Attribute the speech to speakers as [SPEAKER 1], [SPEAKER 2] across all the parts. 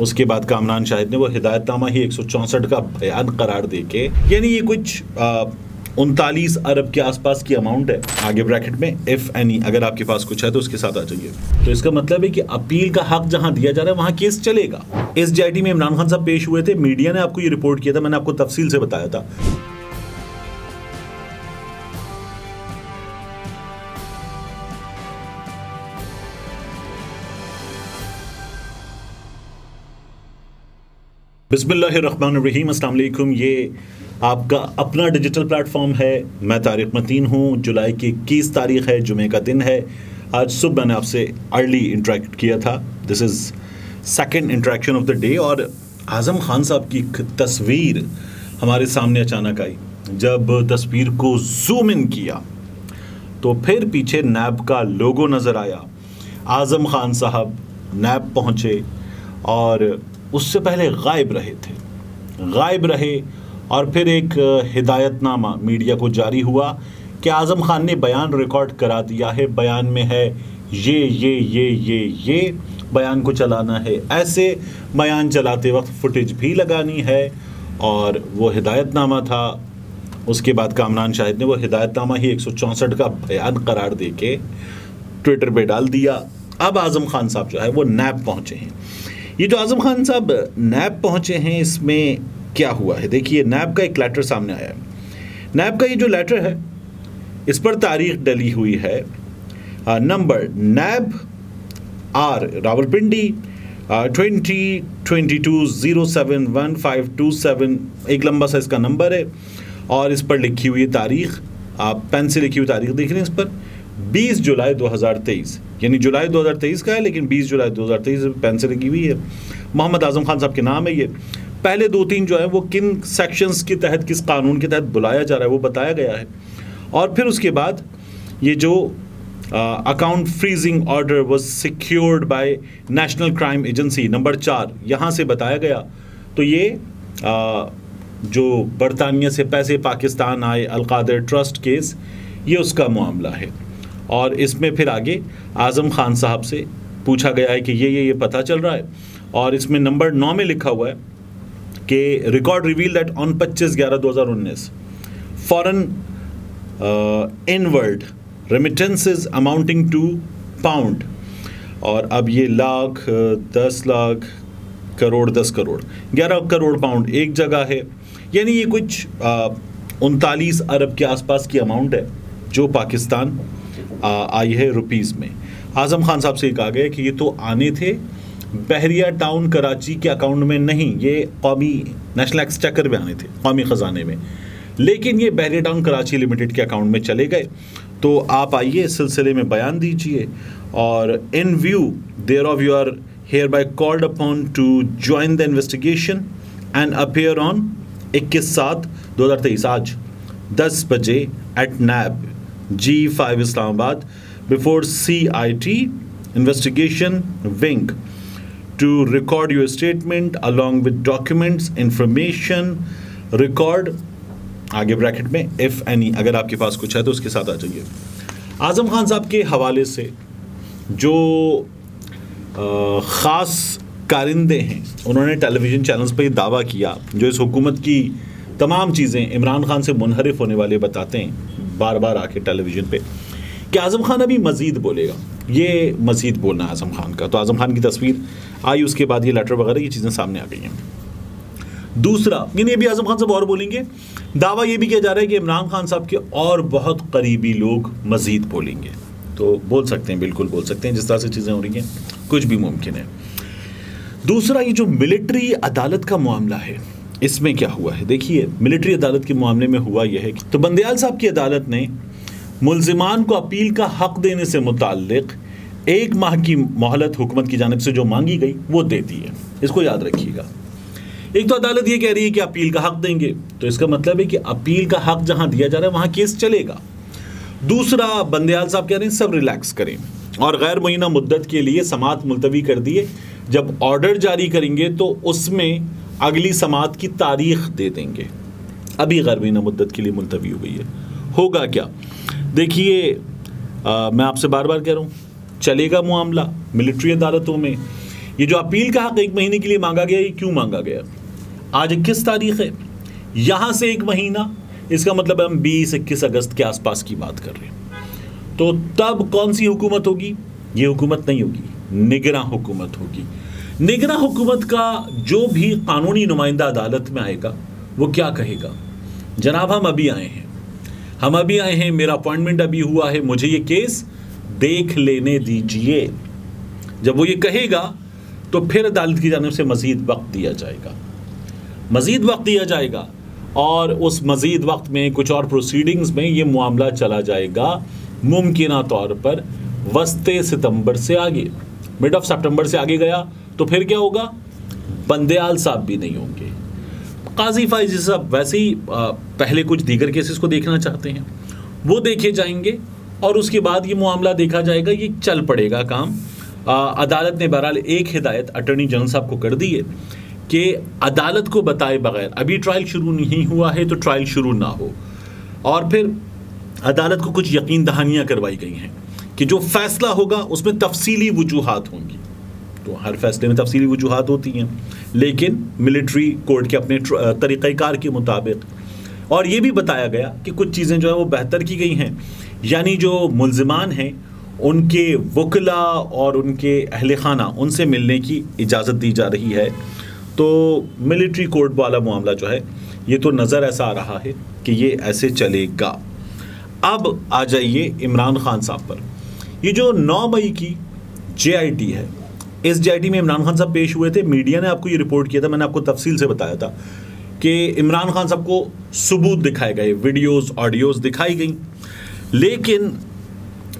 [SPEAKER 1] उसके बाद कामरान शाहिद ने वो हिदायतनामा ही एक सौ चौंसठ का बयान करार दे के यानी ये कुछ उनतालीस अरब के आसपास की अमाउंट है, आगे ब्रैकेट में इफ़ एनी अगर आपके पास कुछ है तो उसके साथ आ जाइए। तो इसका मतलब है कि अपील का हक जहाँ दिया जा रहा है, वहाँ केस चलेगा। एस में इमरान खान साहब पेश हुए थे, मीडिया ने आपको ये रिपोर्ट किया था, मैंने आपको तफसील से बताया था। अस्सलाम वालेकुम ये आपका अपना डिजिटल प्लेटफॉर्म है। मैं तारिक मतीन हूँ। जुलाई की इक्कीस तारीख है, जुमे का दिन है। आज सुबह मैंने आपसे अर्ली इंटरेक्ट किया था। This is second interaction of the day और आज़म खान साहब की तस्वीर हमारे सामने अचानक आई। जब तस्वीर को जूम इन किया तो फिर पीछे नैब का लोगो नज़र आया। आज़म खान साहब नैब पहुँचे और उससे पहले गायब रहे थे। गायब रहे और फिर एक हिदायतनामा मीडिया को जारी हुआ कि आज़म खान ने बयान रिकॉर्ड करा दिया है। बयान में है, ये ये ये ये ये बयान को चलाना है। ऐसे बयान चलाते वक्त फुटेज भी लगानी है और वो हिदायतनामा था। उसके बाद कामरान शाहिद ने वो हिदायतनामा ही एक का बयान करार दे के ट्विटर पे डाल दिया। अब आज़म खान साहब जो है वो नैब पहुँचे हैं। ये जो आज़म खान साहब नैब पहुँचे हैं इसमें क्या हुआ है? देखिए नैब का एक लेटर सामने आया। है नैब का ये जो लेटर है इस पर तारीख डली हुई है। आ, number NAB R Rawalpindi twenty twenty two zero seven one five two seven एक लंबा सा इसका नंबर है। और इस पर लिखी हुई तारीख आप पेन से लिखी हुई तारीख देख रहे हैं इस पर। 20 जुलाई 2023 यानी जुलाई 2023 का है लेकिन 20 जुलाई 2023 पेन से लगी हुई है। मोहम्मद आज़म खान साहब के नाम है ये। पहले दो तीन जो है वो किन सेक्शंस के तहत किस कानून के तहत बुलाया जा रहा है वो बताया गया है। और फिर उसके बाद ये जो account freezing order was secured by National Crime Agency number चार यहाँ से बताया गया। तो ये आ, जो बरतानिया से पैसे पाकिस्तान आए अलकादर ट्रस्ट केस ये उसका मामला है। और इसमें फिर आगे आज़म खान साहब से पूछा गया है कि ये ये ये पता चल रहा है। और इसमें नंबर नौ में लिखा हुआ है कि रिकॉर्ड रिवील दैट ऑन पच्चीस ग्यारह दो हज़ार उन्नीस। Foreign inward remittances amounting to pound और अब ये लाख, दस लाख, करोड़, दस करोड़, ग्यारह करोड़ पाउंड एक जगह है। यानी ये कुछ उनतालीस अरब के आसपास की अमाउंट है जो पाकिस्तान आई है रुपीज़ में। आज़म खान साहब से कहा गया कि ये तो आने थे। बहरिया टाउन कराची के अकाउंट में नहीं, ये कौमी नेशनल एक्सचेकर में आने थे, कौमी ख़जाने में। लेकिन ये बहरिया टाउन कराची लिमिटेड के अकाउंट में चले गए। तो आप आइए इस सिलसिले में बयान दीजिए और in view, thereof you are hereby called upon to join the investigation and appear on इक्कीस सात दो हज़ार तेईस, आज दस बजे at NAB G5 Islamabad before CIT investigation wing to record your statement along with documents, information, record, आगे bracket में इफ़ एनी अगर आपके पास कुछ है तो उसके साथ आ जाइए। आज़म खान साहब के हवाले से जो ख़ास कारिंदे हैं, उन्होंने टेलीविज़न चैनल्स पर दावा किया, जो इस हुकूमत की तमाम चीज़ें इमरान खान से मुनहरफ होने वाले बताते हैं बार बार आके टेलीविज़न पे, कि आज़म खान अभी मज़ीद बोलेगा। ये मज़ीद बोलना है आज़म खान का। तो आज़म खान की तस्वीर, आई उसके बाद ये लेटर वगैरह, ये चीज़ें सामने आ गई हैं। दूसरा, यानी अभी आज़म खान साहब और बोलेंगे। दावा ये भी किया जा रहा है कि इमरान खान साहब के और बहुत करीबी लोग मज़ीद बोलेंगे। तो बोल सकते हैं, बिल्कुल बोल सकते हैं, जिस तरह से चीज़ें हो रही हैं, कुछ भी मुमकिन है। दूसरा, ये जो मिलिट्री अदालत का मामला है इसमें क्या हुआ है? देखिए मिलिट्री अदालत के मामले में हुआ यह है कि तो बंदयाल साहब की अदालत ने मुलजिमान को अपील का हक देने से मुतक एक माह की मोहलत हुकूमत की जानब से जो मांगी गई, वो दे दी है। इसको याद रखिएगा। एक तो अदालत ये कह रही है कि अपील का हक देंगे तो इसका मतलब है कि अपील का हक जहाँ दिया जा रहा है, वहाँ केस चलेगा। दूसरा, बंदयाल साहब कह रहे हैं, सब रिलैक्स करें। और गैर मुइना मुद्दत के लिए समात मुलतवी कर दिए। जब ऑर्डर जारी करेंगे तो उसमें अगली समात की तारीख दे देंगे। अभी गरबीना मुद्दत के लिए मुलतवी हो गई है। होगा क्या? देखिए मैं आपसे बार बार कह रहा हूँ, चलेगा मामला मिलिट्री अदालतों में। ये जो अपील का हक एक महीने के लिए मांगा गया, ये क्यों मांगा गया? आज किस तारीख है। यहाँ से एक महीना, इसका मतलब हम 20 इक्कीस अगस्त के आसपास की बात कर रहे हैं। तो तब कौन सी हुकूमत होगी? ये हुकूमत नहीं होगी। निगरा हुकूमत होगी। निगरा हुकूमत का जो भी कानूनी नुमाइंदा अदालत में आएगा, वो क्या कहेगा? जनाब, हम अभी आए हैं। हम अभी आए हैं, मेरा अपॉइंटमेंट अभी हुआ है, मुझे ये केस देख लेने दीजिए। जब वो ये कहेगा तो फिर अदालत की जानब से मज़ीद वक्त दिया जाएगा। मज़ीद वक्त दिया जाएगा, और उस मज़ीद वक्त में कुछ और प्रोसीडिंग्स में ये मामला चला जाएगा, मुमकिन तौर पर वस्ते सितंबर से आगे। मिड ऑफ़ सितंबर से आगे गया तो फिर क्या होगा? बंदयाल साहब भी नहीं होंगे। काजी फाइज साहब वैसे ही पहले कुछ दीगर केसेस को देखना चाहते हैं। वो देखे जाएँगे और उसके बाद ये मामला देखा जाएगा ये चल पड़ेगा काम। आ, अदालत ने बहरहाल एक हिदायत अटर्नी जनरल साहब को कर दी है कि अदालत को बताए बगैर अभी ट्रायल शुरू नहीं हुआ है तो ट्रायल शुरू ना हो। और फिर अदालत को कुछ यकीन दहानियाँ करवाई गई हैं कि जो फैसला होगा उसमें तफसीली वजूहत होंगी। तो हर फैसले में तफसीली वजूहत होती हैं। लेकिन मिलिट्री कोर्ट के अपने तरीक़ार के मुताबिक, और ये भी बताया गया कि कुछ चीज़ें जो है वो बेहतर की गई हैं। यानी जो मुलजमान हैं, उनके वकला और उनके अहल खाना उनसे मिलने की इजाज़त दी जा रही है। तो मिलिट्री कोर्ट वाला मामला जो है, ये तो नज़र ऐसा आ रहा है कि ये ऐसे चलेगा। अब आ जाइए इमरान खान साहब पर। ये जो 9 मई की जे है जे में इमरान खान साहब पेश हुए थे। मीडिया ने आपको ये रिपोर्ट किया था, मैंने आपको तफसील से बताया था कि इमरान खान साहब को सबूत दिखाए गए वीडियोस ऑडियोस दिखाई गई। लेकिन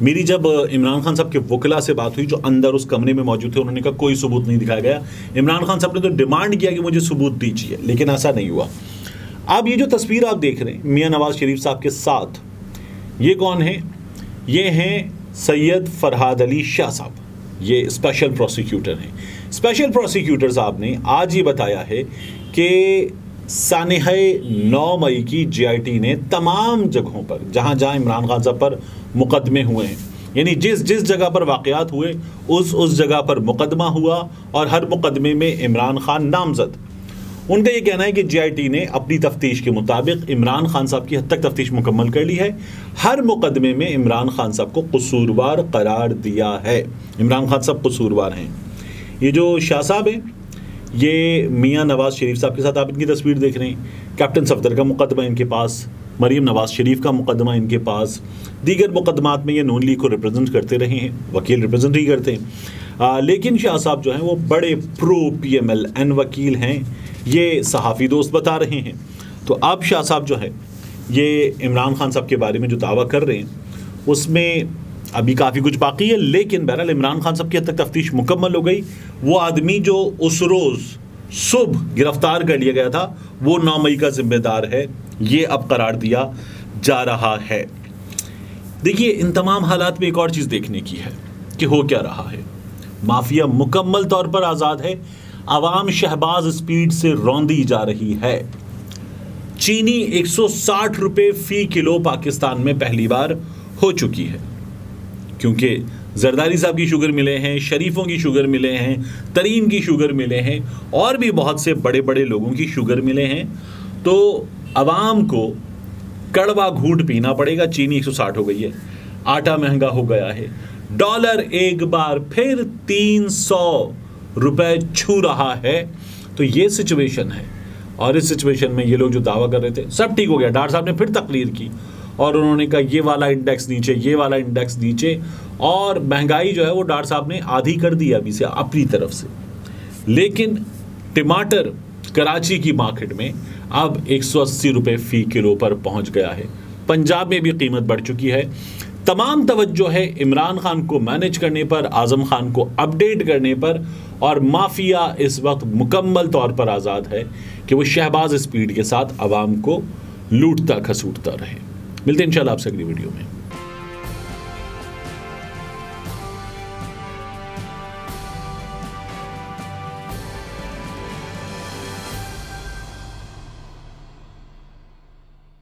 [SPEAKER 1] मेरी जब इमरान खान साहब के वकला से बात हुई, जो अंदर उस कमरे में मौजूद थे, उन्होंने कहा, कोई सबूत नहीं दिखाया गया। इमरान खान साहब ने तो डिमांड किया कि मुझे सबूत दीजिए, लेकिन ऐसा नहीं हुआ। अब ये जो तस्वीर आप देख रहे हैं, मियाँ नवाज़ शरीफ साहब के साथ, ये कौन है? ये हैं सैयद फरहाद अली शाह साहब। ये स्पेशल प्रोसिक्यूटर हैं। स्पेशल प्रोसिक्यूटर साहब ने आज ये बताया है कि सानह नौ मई की जीआईटी ने तमाम जगहों पर, जहाँ जहाँ इमरान खान साहब पर मुकदमे हुए हैं, यानी जिस जिस जगह पर वाक़ात हुए, उस उस जगह पर मुकदमा हुआ और हर मुकदमे में इमरान खान नामजद। उनका यह कहना है कि जीआईटी ने अपनी तफ्तीश के मुताबिक इमरान खान साहब की हद तक तफ्तीश मुकम्मल कर ली है। हर मुकदमे में इमरान खान साहब को कसूरवार करार दिया है। इमरान खान साहब कसूरवार हैं। ये जो शाह साहब हैं ये मियाँ नवाज़ शरीफ साहब के साथ आप इनकी तस्वीर देख रहे हैं। कैप्टन सफदर का मुकदमा इनके पास मरीम नवाज़ शरीफ का मुकदमा इनके पास दीगर मुकदमात में ये नून लीग को रिप्रेजेंट करते रहे हैं वकील रिप्रेजेंट ही करते हैं। आ, लेकिन शाह साहब जो हैं वो बड़े pro P M L N वकील हैं। ये सहाफ़ी दोस्त बता रहे हैं। तो अब शाह साहब जो है, ये इमरान खान साहब के बारे में जो दावा कर रहे हैं, उसमें अभी काफ़ी कुछ बाकी है, लेकिन बहरहाल इमरान खान साहब की हद तक तफ्तीश मुकम्मल हो गई। वो आदमी जो उस रोज़ सुबह गिरफ़्तार कर लिया गया था, वो नौ मई का जिम्मेदार है। ये अब करार दिया जा रहा है। देखिए, इन तमाम हालात में एक और चीज़ देखने की है कि हो क्या रहा है। माफिया मुकम्मल तौर पर आज़ाद है आवाम शहबाज स्पीड से रौंदी जा रही है। चीनी 160 रुपए फ़ी किलो पाकिस्तान में पहली बार हो चुकी है। क्योंकि जरदारी साहब की शुगर मिले हैं, शरीफों की शुगर मिले हैं, तरीन की शुगर मिले हैं, और भी बहुत से बड़े बड़े लोगों की शुगर मिले हैं। तो आवाम को कड़वा घूट पीना पड़ेगा, चीनी 160 हो गई है। आटा महँगा हो गया है। डॉलर एक बार फिर 300 रुपए छू रहा है तो ये सिचुएशन है। और इस सिचुएशन में ये लोग जो दावा कर रहे थे, सब ठीक हो गया। डॉक्टर साहब ने फिर तकरीर की और उन्होंने कहा, ये वाला इंडेक्स नीचे, ये वाला इंडेक्स नीचे। और महँगाई जो है, वो डॉक्टर साहब ने आधी कर दी अभी से, अपनी तरफ़ से। लेकिन टमाटर कराची की मार्केट में अब एक सौ अस्सी रुपये फ़ी किलो पर पहुँच गया है। पंजाब में भी कीमत बढ़ चुकी है। तमाम तवज्जो है इमरान खान को मैनेज करने पर, आज़म खान को अपडेट करने पर। और माफिया इस वक्त मुकम्मल तौर पर आज़ाद है कि वो शहबाज स्पीड के साथ आवाम को लूटता खसूटता रहे। मिलते हैं इंशाल्लाह आपसे अगली वीडियो में।